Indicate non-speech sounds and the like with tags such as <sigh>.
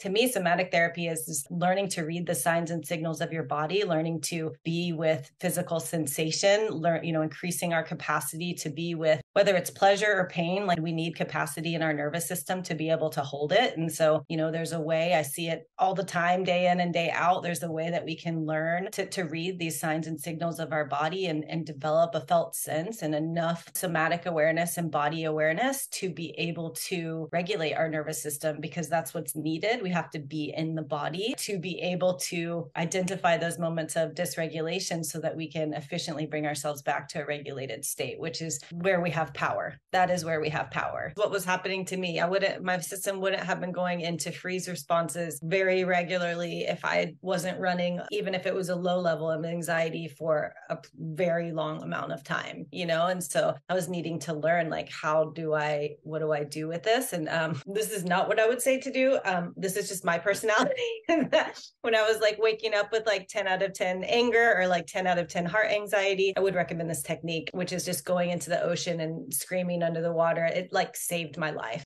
to me, somatic therapy is just learning to read the signs and signals of your body, learning to be with physical sensation, learn, you know, increasing our capacity to be with whether it's pleasure or pain, like we need capacity in our nervous system to be able to hold it. And so, you know, there's a way I see it all the time, day in and day out. There's a way that we can learn to, to read these signs and signals of our body and, and develop a felt sense and enough somatic awareness and body awareness to be able to regulate our nervous system because that's what's needed. We have to be in the body to be able to identify those moments of dysregulation so that we can efficiently bring ourselves back to a regulated state, which is where we have power. That is where we have power. What was happening to me, I wouldn't, my system wouldn't have been going into freeze responses very regularly if I wasn't running, even if it was a low level of anxiety for a very long amount of time, you know? And so I was needing to learn, like, how do I, what do I do with this? And um, this is not what I would say to do. Um, this is just my personality. <laughs> when I was like waking up with like 10 out of 10 anger or like 10 out of 10 heart anxiety, I would recommend this technique, which is just going into the ocean and screaming under the water. It like saved my life.